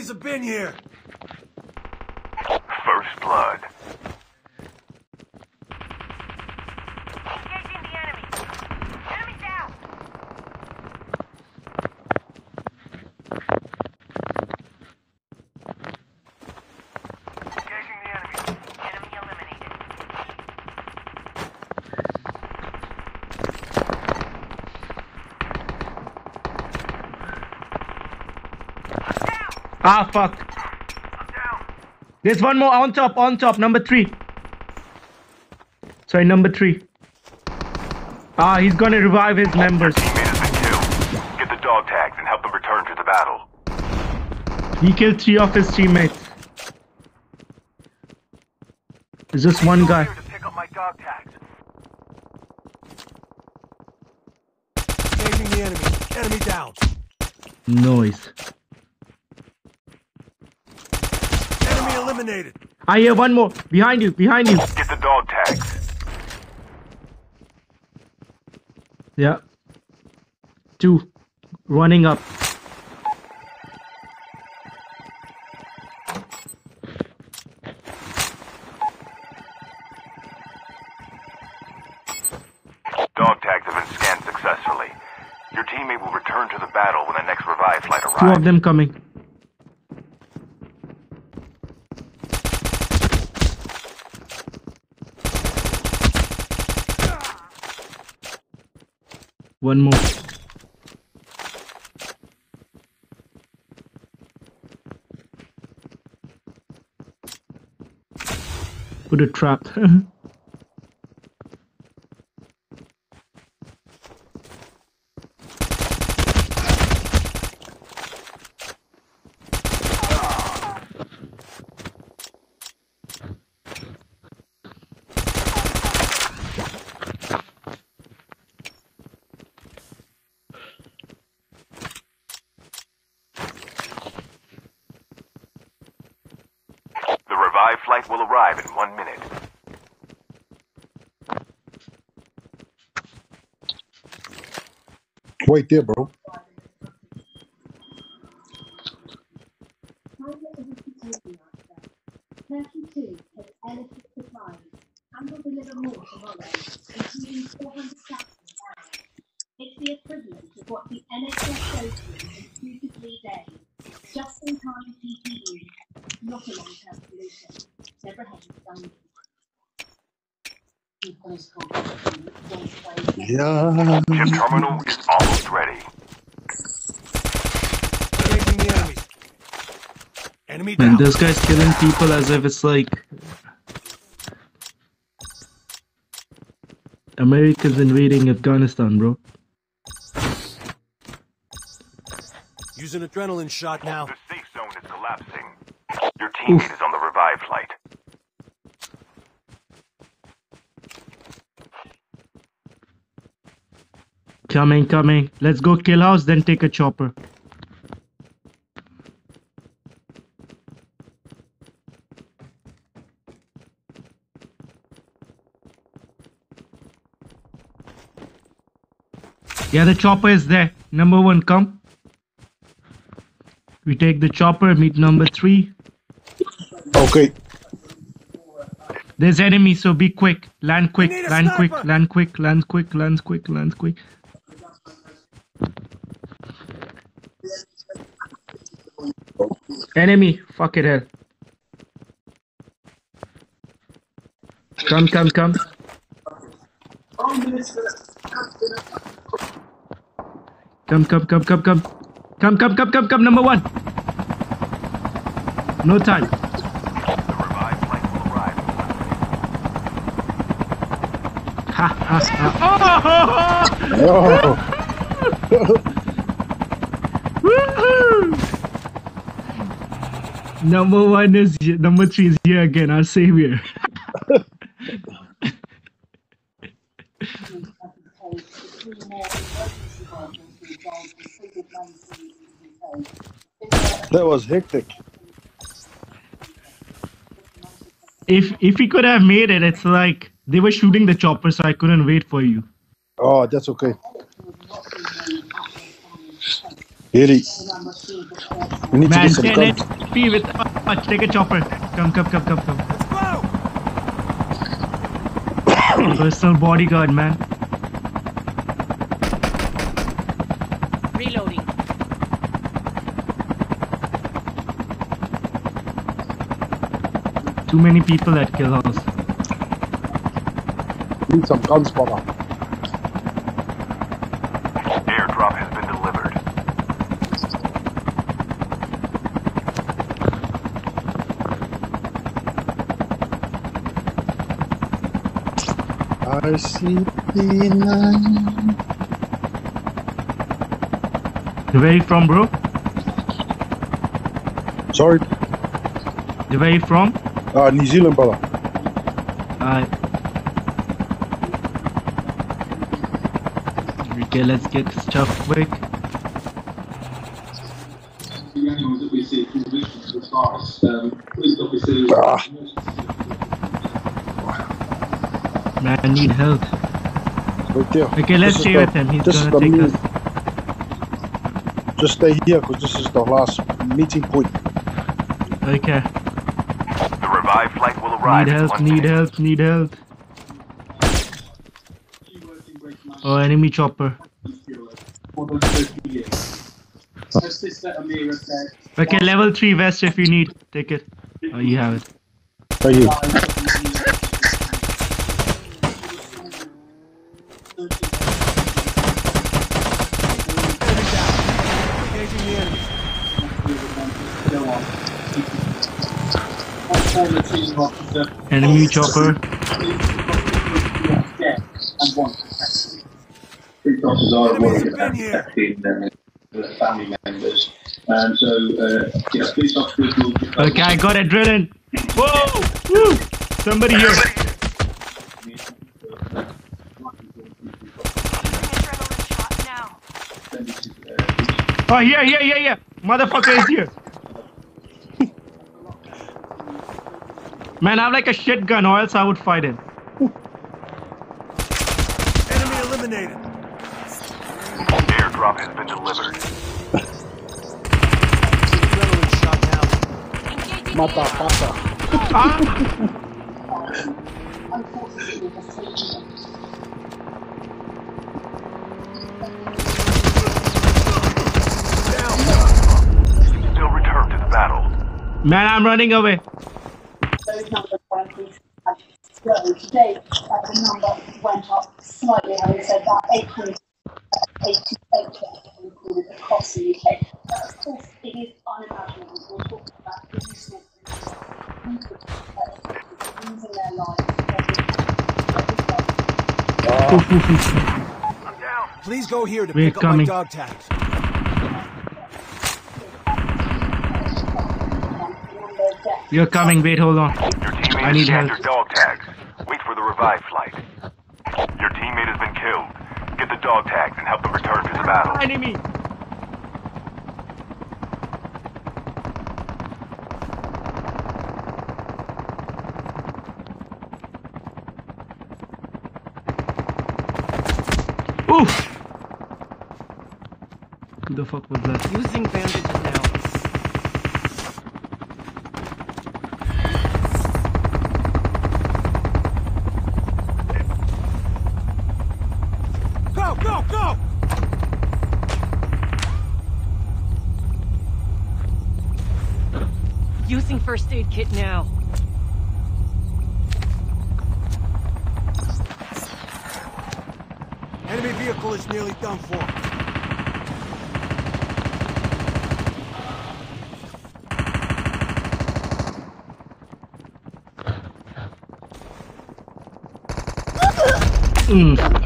Enemies have been here. First blood. Engaging the enemy. Enemy down. Engaging the enemy. Enemy eliminated. Ah, fuck. There's one more on top, on top, number three. Sorry, number three. Ah, he's gonna revive his members. Teammate has been killed. Get the dog tags and help them return to the battle. He killed three of his teammates. There's just one guy. Here to pick up my dog tags. Engaging the enemy. Enemy down. Noise. Enemy eliminated. I hear one more. Behind you, behind you. Get the dog tags. Yeah. Two. Running up. Dog tags have been scanned successfully. Your teammate will return to the battle when the next revive flight arrives. Two of them coming. One more. Put a trap. The revive flight will arrive in one minute. Wait there, bro. Thirty-two has elephant supplies and will deliver more tomorrow, including 400 capsules. It's the equivalent of what the NHS goes through in two to three days. Just in time PPE, not a long-term solution. Yeah. Chip terminal is almost ready. Engaging enemy. Enemy Man, this guy's killing people as if it's like Americans invading Afghanistan, bro. Using adrenaline shot now. The safe zone is collapsing. Your teammate is on the revive flight. Coming, coming. Let's go kill house, then take a chopper. Yeah, the chopper is there. Number one, come. We take the chopper, meet number three. Okay. There's enemy, so be quick. Land quick, need a land quick, sniper. land quick, land quick, land quick, land quick. Enemy, fuck it hell. Come, come, come. Come, come, come, come, come. Come, come, come, come, come, number one. No time. The revive flight will arrive in one minute. Ha, ha, ha. Oh! Oh. Woohoo! Number one is number three is here again, our savior. That was hectic. If if we could have made it, it's like they were shooting the chopper, so I couldn't wait for you. Oh, that's okay. We need Man, to 10 some guns. With uh, take a chopper. Come, come, come, come, come. Let's go! Personal bodyguard, man. Reloading. Too many people at Kill House. Need some guns, brother. Airdrop has been delivered. I see the line. Where you from, bro? Sorry. Where you from? Uh, New Zealand, brother. Alright. okay, let's get stuff quick. the only ones that we see convictions for stars. Um, police officers. Ah. Man, I need help. Right there. Okay, let's This stay the- with him. He's gonna take main- us. Just stay here, because this is the last meeting point. Okay. The revived flight will arrive Need help, need minute. help, need help. Oh, enemy chopper. For those 30 years. Her sister Amira said, Okay, level 3 vest if you need. Take it. Oh, you have it. Thank you. Engaging the enemy. go on. One former team officer, Enemy chopper. dead, and one Police officers are Enemies worried have about been here. protecting their their family members. Um, so, uh, yeah, police officers will... Okay, I got adrenaline. Whoa! Woo! Somebody here. Adrenaline shot now. Oh, here, here, here, here. Motherfucker is here. Man, I have like a shit gun, or else I would fight him. Enemy eliminated. Airdrop has been delivered. Adrenaline shot now. Engaging Mata, the enemy. pata. Ah! Still return to the battle. Man, I'm running away. Those numbers went so today uh, the number went up slightly, having said that, April 88 across the UK. But of course, it is unimaginable. We're talking about innocent people uh, losing their lives. every- every day. Please go here to We're pick up my dog tags. You're coming, wait, hold on. Your teammate I need scanned help. your dog tags. Wait for the revive flight. Your teammate has been killed. Get the dog tags and help them return to the battle. Enemy! Oof! Who the fuck was that? Using bandages now. Go, go, go! Using first aid kit now. Enemy vehicle is nearly done for. Mm.